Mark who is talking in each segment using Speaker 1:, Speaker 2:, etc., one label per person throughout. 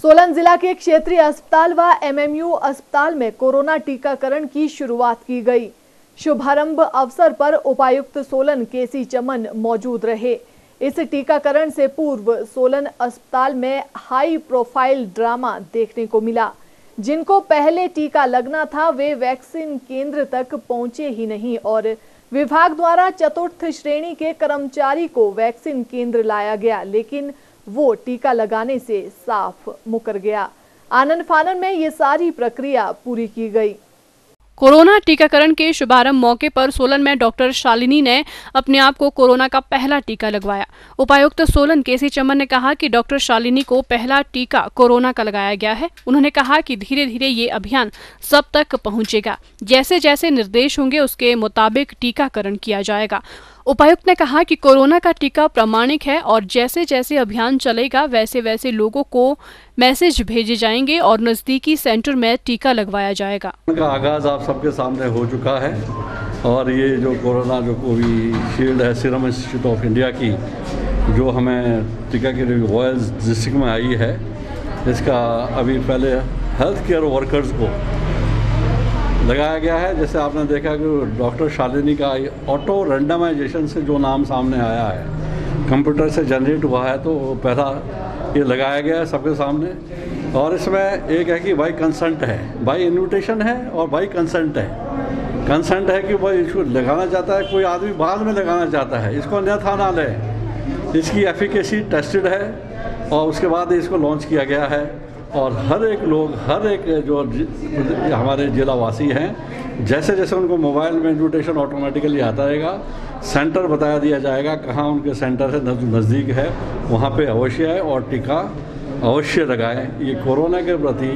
Speaker 1: सोलन जिला के क्षेत्रीय अस्पताल व एमएमयू अस्पताल में कोरोना टीकाकरण की शुरुआत की गई। शुभारंभ अवसर पर उपायुक्त सोलन केसी चमन मौजूद रहे। इस टीकाकरण से पूर्व सोलन अस्पताल में हाई प्रोफ़ाइल ड्रामा देखने को मिला। जिनको पहले टीका लगना था, वे वैक्सीन केंद्र तक पहुँचे ही नहीं और विभाग द्वारा चतुर्थ श्रेणी के कर्मचारी को वैक्सीन केंद्र लाया गया, लेकिन वो टीका लगाने से साफ़ मुकर गया। आनंद फानन में ये सारी प्रक्रिया पूरी की गई।
Speaker 2: कोरोना टीकाकरण के शुभारंभ मौके पर सोलन में डॉक्टर शालिनी ने अपने आप को कोरोना का पहला टीका लगवाया। उपायुक्त सोलन केसी चमन ने कहा कि डॉक्टर शालिनी को पहला टीका कोरोना का लगाया गया है। उन्होंने कहा कि धीरे धीरे ये अभियान सब तक पहुंचेगा। जैसे जैसे निर्देश होंगे, उसके मुताबिक टीकाकरण किया जाएगा। उपायुक्त ने कहा कि कोरोना का टीका प्रमाणिक है और जैसे जैसे अभियान चलेगा वैसे वैसे लोगों को मैसेज भेजे जाएँगे और नज़दीकी सेंटर में टीका लगवाया जाएगा।
Speaker 3: आगाज़ आप सबके सामने हो चुका है और ये जो कोरोना, जो कोविशील्ड है सीरम इंस्टीट्यूट ऑफ़ इंडिया की, जो हमें टीका की वॉयल्स डिस्ट्रिक्ट में आई है, इसका अभी पहले हेल्थ केयर वर्कर्स को लगाया गया है। जैसे आपने देखा कि डॉक्टर शालिनी का ऑटो रेंडमाइजेशन से जो नाम सामने आया है, कंप्यूटर से जनरेट हुआ है तो पहला ये लगाया गया है सबके सामने। और इसमें एक है कि भाई कंसेंट है। भाई इन्विटेशन है और भाई कंसेंट है। कंसेंट है कि भाई इसको लगाना चाहता है, कोई आदमी बाद में लगाना चाहता है। इसको था ना ले। इसकी एफिकेसी टेस्टेड है और उसके बाद इसको लॉन्च किया गया है। और हर एक लोग, हर एक जो हमारे जिला वासी हैं, जैसे जैसे उनको मोबाइल में इन्विटेशन ऑटोमेटिकली आता रहेगा सेंटर बताया दिया जाएगा कहाँ उनके सेंटर से नज़दीक है, वहाँ पे अवश्य आए और टीका अवश्य लगाएँ। ये कोरोना के प्रति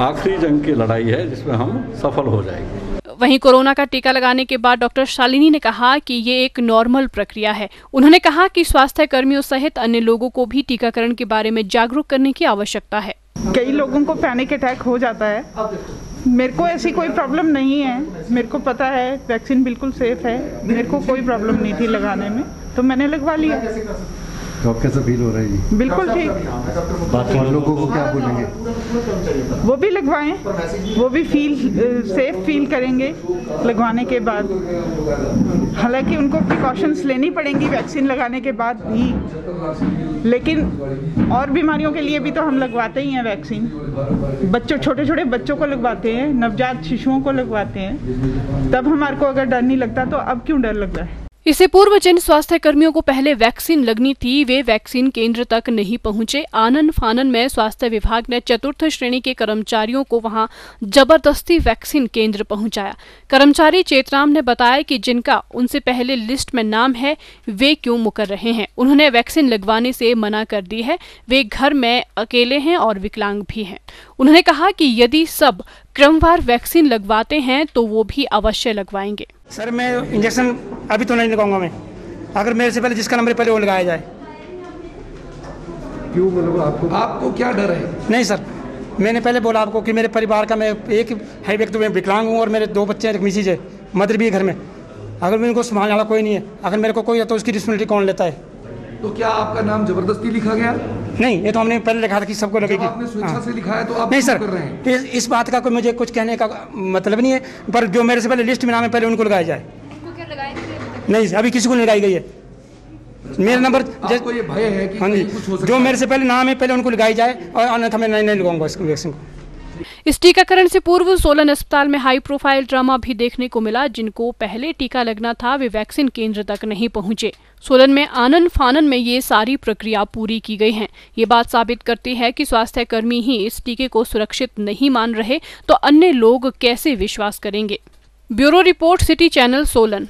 Speaker 3: आखिरी जंग की लड़ाई है जिसमें हम सफल हो जाएँगे।
Speaker 2: वहीं कोरोना का टीका लगाने के बाद डॉक्टर शालिनी ने कहा कि ये एक नॉर्मल प्रक्रिया है। उन्होंने कहा कि स्वास्थ्य कर्मियों सहित अन्य लोगों को भी टीकाकरण के बारे में जागरूक करने की आवश्यकता है।
Speaker 4: कई लोगों को पैनिक अटैक हो जाता है। मेरे को ऐसी कोई प्रॉब्लम नहीं है। मेरे को पता है वैक्सीन बिल्कुल सेफ़ है। मेरे को कोई प्रॉब्लम नहीं थी लगाने में। तो मैंने लगवा लिया।
Speaker 5: तो आप कैसा फील हो रहा है। जी
Speaker 4: बिल्कुल ठीक।
Speaker 5: बाकी लोगों को क्या बोलेंगे?
Speaker 4: वो भी लगवाएँ। वो भी फील सेफ़ फील करेंगे लगवाने के बाद। हालाँकि उनको प्रिकॉशंस लेनी पड़ेंगी वैक्सीन लगाने के बाद भी। लेकिन और बीमारियों के लिए भी तो हम लगवाते ही हैं वैक्सीन बच्चों छोटे छोटे बच्चों को लगवाते हैं नवजात शिशुओं को लगवाते हैं। तब हमारे को अगर डर नहीं लगता तो अब क्यों डर लग रहा है?
Speaker 2: इससे पूर्व जिन स्वास्थ्य कर्मियों को पहले वैक्सीन लगनी थी, वे वैक्सीन केंद्र तक नहीं पहुँचे। आनंद फानन में स्वास्थ्य विभाग ने चतुर्थ श्रेणी के कर्मचारियों को वहाँ ज़बरदस्ती वैक्सीन केंद्र पहुँचाया। कर्मचारी चेतराम ने बताया कि जिनका उनसे पहले लिस्ट में नाम है, वे क्यों मुकर रहे हैं? उन्होंने वैक्सीन लगवाने से मना कर दी है। वे घर में अकेले हैं और विकलांग भी हैं। उन्होंने कहा कि यदि सब क्रमवार वैक्सीन लगवाते हैं तो वो भी अवश्य लगवाएँगे।
Speaker 6: सर मैं इंजेक्शन अभी तो नहीं लगाऊँगा मैं। अगर मेरे से पहले जिसका नंबर पहले वो लगाया जाए।
Speaker 5: क्यों? मतलब आपको आपको क्या डर है?
Speaker 6: नहीं सर। मैंने पहले बोला आपको कि मेरे परिवार का मैं एक है व्यक्ति मैं विकलांग हूँ और मेरे दो बच्चे हैं मिसी है मदर भी है घर में। अगर मैं उनको संभालने वाला कोई नहीं है अगर मेरे को कोई है तो उसकी रिस्पॉन्सिबिलिटी कौन लेता है?
Speaker 5: तो क्या आपका नाम ज़बरदस्ती लिखा गया?
Speaker 6: नहीं ये तो हमने पहले लिखा था कि सबको लगेगी।
Speaker 5: आपने स्वेच्छा हाँ। से लिखा है तो आप
Speaker 6: नहीं सर कर रहे हैं? इस, इस बात का कोई मुझे कुछ कहने का मतलब नहीं है पर जो मेरे से पहले लिस्ट में नाम है पहले उनको लगाया जाए। नहीं अभी किसी को नहीं लगाई गई है। मेरा नंबर
Speaker 5: आपको ये भय है कि
Speaker 6: हाँ जी। जो मेरे से पहले नाम है पहले उनको लगाई जाए और अन्यथा मैं नहीं नहीं लगाऊँगा इसको वैक्सीन को
Speaker 2: इस टीकाकरण से पूर्व सोलन अस्पताल में हाई प्रोफ़ाइल ड्रामा भी देखने को मिला, जिनको पहले टीका लगना था, वे वैक्सीन केंद्र तक नहीं पहुँचे। सोलन में आनंद फानन में ये सारी प्रक्रिया पूरी की गई है। ये बात साबित करती है कि स्वास्थ्य कर्मी ही इस टीके को सुरक्षित नहीं मान रहे तो अन्य लोग कैसे विश्वास करेंगे? Bureau report, city channel Solan.